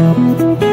Música